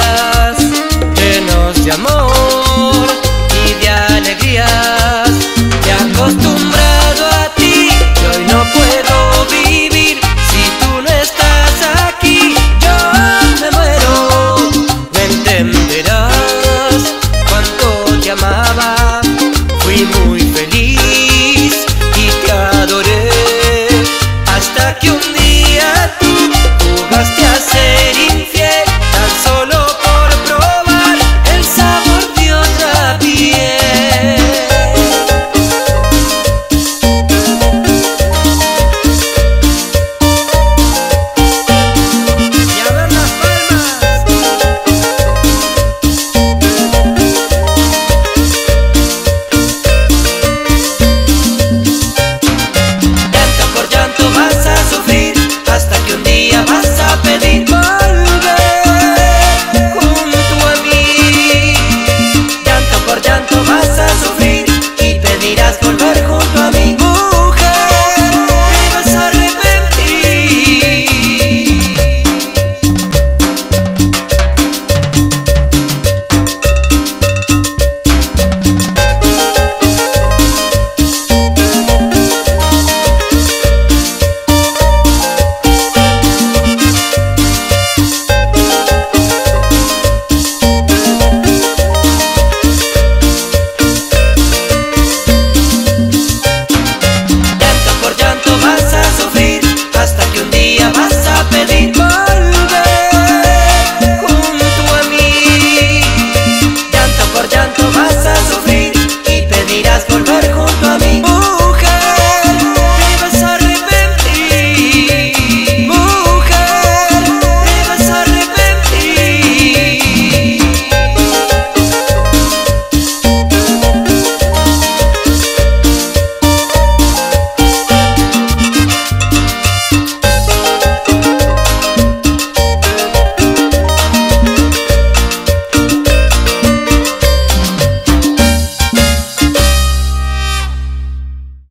días llenos de amor.